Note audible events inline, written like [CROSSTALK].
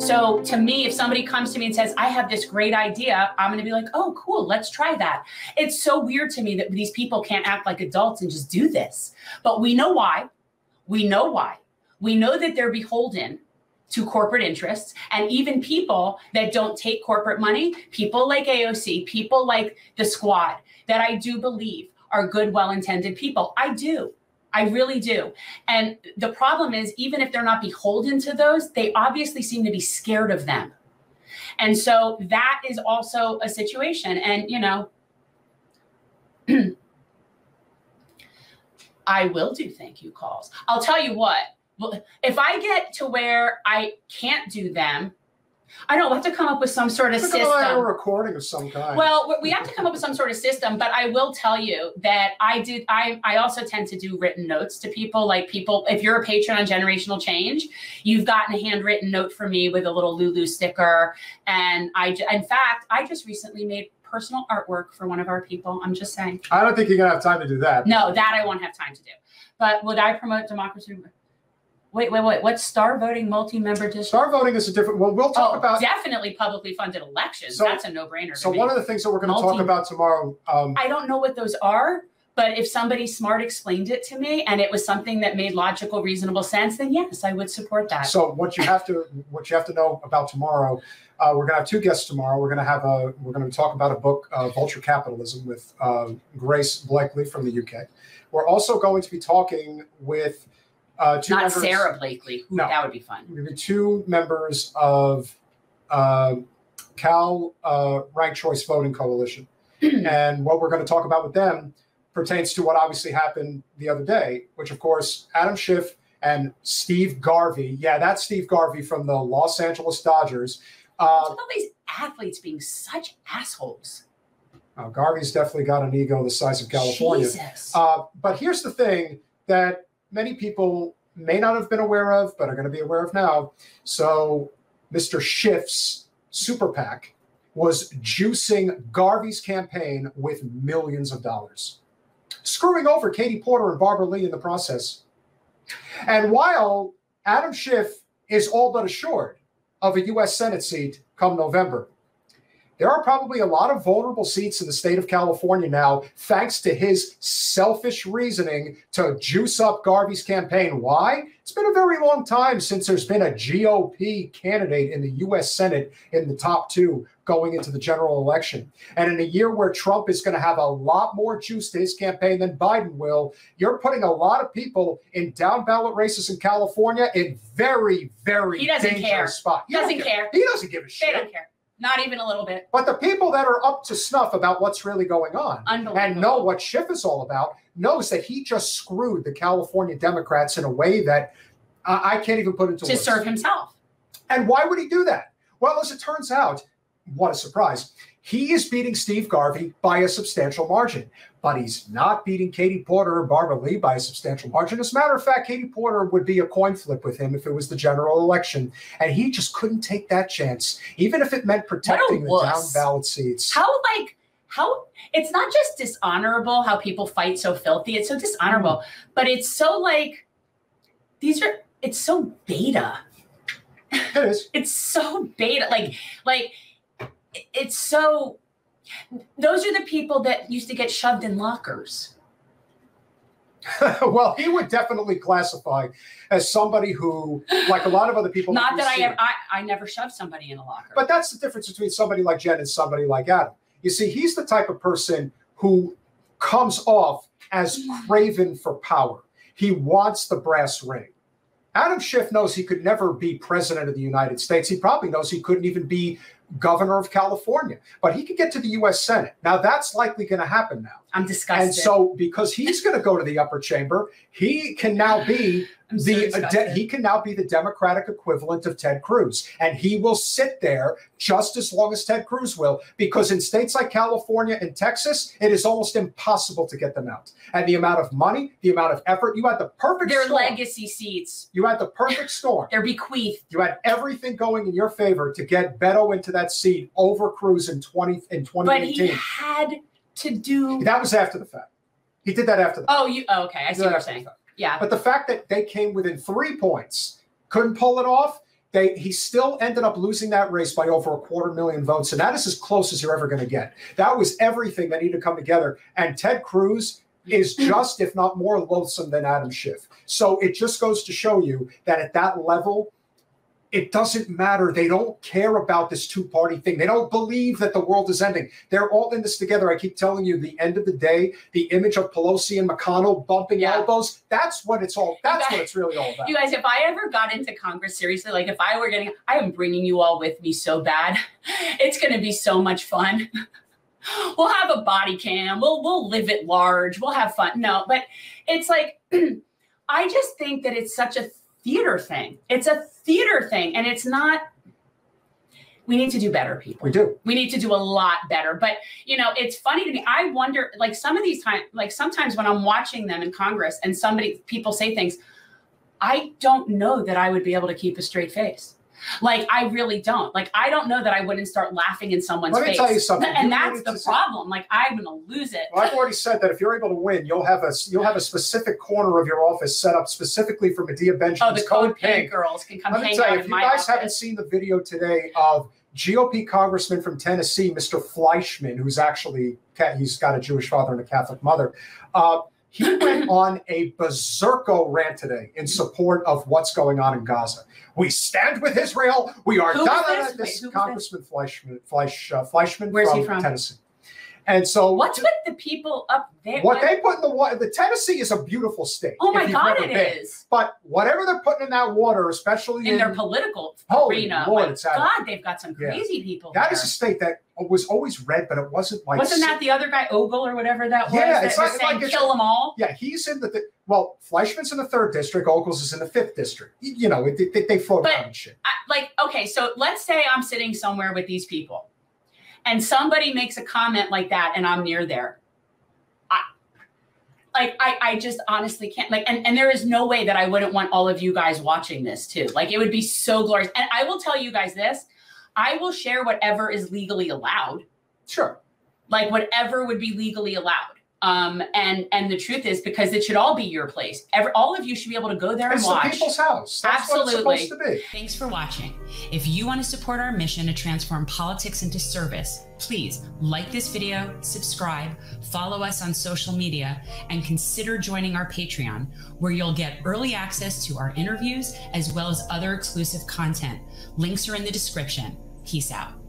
So to me, if somebody comes to me and says, I have this great idea, I'm going to be like, oh, cool, let's try that. It's so weird to me that these people can't act like adults and just do this. But we know why. We know why. We know that they're beholden to corporate interests and even people that don't take corporate money, people like AOC, people like the squad that I do believe are good, well intended people. I do. I really do. And the problem is, even if they're not beholden to those, they obviously seem to be scared of them. And so that is also a situation. And, you know, [CLEARS THROAT] I will do thank you calls. I'll tell you what, if I get to where I can't do them, I don't. know. We'll have to come up with some sort of system. A recording of some kind. Well, we have to come up with some sort of system. But I will tell you that I did. I I also tend to do written notes to people. Like people, if you're a patron on JENerational Change, you've gotten a handwritten note from me with a little Lulu sticker. And I, in fact, I just recently made personal artwork for one of our people. I'm just saying. I don't think you're gonna have time to do that. No, that I won't have time to do. But would I promote democracy? Wait, wait, wait. What's star voting multi-member district? Star voting is a different. Well, we'll talk oh, about definitely publicly funded elections. So, That's a no-brainer. So one of the things that we're going to talk about tomorrow. Um, I don't know what those are, but if somebody smart explained it to me and it was something that made logical, reasonable sense, then yes, I would support that. So what you have to what you have to know about tomorrow. Uh, we're going to have two guests tomorrow. We're going to have a we're going to talk about a book, uh, Vulture Capitalism, with uh, Grace Blakeley from the UK. We're also going to be talking with uh, two Not members, Sara Blakely. No, that would be fun. Maybe two members of uh, Cal uh, Ranked Choice Voting Coalition. [CLEARS THROAT] and what we're going to talk about with them pertains to what obviously happened the other day, which, of course, Adam Schiff and Steve Garvey. Yeah, that's Steve Garvey from the Los Angeles Dodgers. Uh, all these athletes being such assholes. Uh, Garvey's definitely got an ego the size of California. Uh, but here's the thing that many people may not have been aware of, but are going to be aware of now. So, Mr. Schiff's super PAC was juicing Garvey's campaign with millions of dollars, screwing over Katie Porter and Barbara Lee in the process. And while Adam Schiff is all but assured of a U.S. Senate seat come November, there are probably a lot of vulnerable seats in the state of California now, thanks to his selfish reasoning to juice up Garvey's campaign. Why? It's been a very long time since there's been a GOP candidate in the U.S. Senate in the top two going into the general election. And in a year where Trump is going to have a lot more juice to his campaign than Biden will, you're putting a lot of people in down ballot races in California in very, very he doesn't dangerous care. spot. He doesn't care. He doesn't give a shit. They don't care. Not even a little bit. But the people that are up to snuff about what's really going on and know what Schiff is all about knows that he just screwed the California Democrats in a way that uh, I can't even put into words. to words. serve himself. And why would he do that? Well, as it turns out, what a surprise. He is beating Steve Garvey by a substantial margin, but he's not beating Katie Porter or Barbara Lee by a substantial margin. As a matter of fact, Katie Porter would be a coin flip with him if it was the general election, and he just couldn't take that chance, even if it meant protecting the down ballot seats. How like how it's not just dishonorable how people fight so filthy. It's so dishonorable, mm. but it's so like these are it's so beta. It is. [LAUGHS] it's so beta. Like like it's so those are the people that used to get shoved in lockers. [LAUGHS] well, he would definitely classify as somebody who, like a lot of other people. [LAUGHS] Not that I, ever, I, I never shoved somebody in a locker. But that's the difference between somebody like Jen and somebody like Adam. You see, he's the type of person who comes off as hmm. craven for power. He wants the brass ring. Adam Schiff knows he could never be president of the United States. He probably knows he couldn't even be governor of California, but he could get to the U.S. Senate. Now that's likely going to happen now. I'm disgusted. And so, because he's going to go to the upper chamber, he can now be the so de- he can now be the Democratic equivalent of Ted Cruz, and he will sit there just as long as Ted Cruz will, because in states like California and Texas, it is almost impossible to get them out. And the amount of money, the amount of effort, you had the perfect. Their storm. legacy seats. You had the perfect storm. They're bequeathed. You had everything going in your favor to get Beto into that seat over Cruz in twenty in twenty eighteen. But he had to do. That was after the fact. He did that after the. Oh, you oh, okay? I see what you're saying. Yeah. But the fact that they came within three points, couldn't pull it off, they he still ended up losing that race by over a quarter million votes, and that is as close as you're ever going to get. That was everything that needed to come together. And Ted Cruz is mm-hmm. just, if not more, loathsome than Adam Schiff. So it just goes to show you that at that level, it doesn't matter. They don't care about this two party thing. They don't believe that the world is ending. They're all in this together. I keep telling you, the end of the day, the image of Pelosi and McConnell bumping yeah. elbows, that's what it's all, that's guys, what it's really all about. You guys, if I ever got into Congress, seriously, like if I were getting, I am bringing you all with me so bad. [LAUGHS] It's going to be so much fun. [LAUGHS] we'll have a body cam. We'll, we'll live at large. We'll have fun. No, but it's like, [CLEARS THROAT] I just think that it's such a theater thing. It's a theater thing, and it's not. We need to do better, people. We do. We need to do a lot better. But you know, it's funny to me. I wonder, like some of these times, like sometimes when I'm watching them in Congress, and somebody people say things, I don't know that I would be able to keep a straight face. Like I really don't. Like I don't know that I wouldn't start laughing in someone's Let me face. tell you something. And you that's the problem. Like I'm gonna lose it. Well, I've already said that if you're able to win, you'll have a you'll have a specific corner of your office set up specifically for Medea Benjamin's oh, the code pink girls can come Let me tell you, if you guys office. haven't seen the video today of GOP congressman from Tennessee, Mr. Fleischmann, who's actually he's got a Jewish father and a Catholic mother. Uh, he went [CLEARS THROAT] on a berserko rant today in support of what's going on in Gaza. We stand with Israel. We are done this? this Wait, Congressman Fleischmann, Fleisch, uh, Fleischmann Where's from, from? Tennessee. And so, what's with the people up there? What they put in the water, the Tennessee is a beautiful state. Oh my God, it been. is. But whatever they're putting in that water, especially in, in their political arena, Lord, God, they've got some crazy yeah. people. That there. is a state that was always red, but it wasn't like. Wasn't that the other guy, Ogle or whatever that was? Yeah, it's like, saying, like kill them all. Yeah, he's in the. Th- well, Fleischmann's in the third district. Ogles is in the fifth district. You know, they, they float but, around and shit. I, like, okay, so let's say I'm sitting somewhere with these people and somebody makes a comment like that and I'm near there. I like I, I just honestly can't like and, and there is no way that I wouldn't want all of you guys watching this too. Like it would be so glorious. And I will tell you guys this, I will share whatever is legally allowed. Sure. Like whatever would be legally allowed. Um, and and the truth is because it should all be your place. Every, all of you should be able to go there it's and watch. It's the people's house. That's Absolutely. Thanks for watching. If you want to support our mission to transform politics into service, please like this video, subscribe, follow us on social media, and consider joining our Patreon, where you'll get early access to our interviews as well as other exclusive content. Links are in the description. Peace out.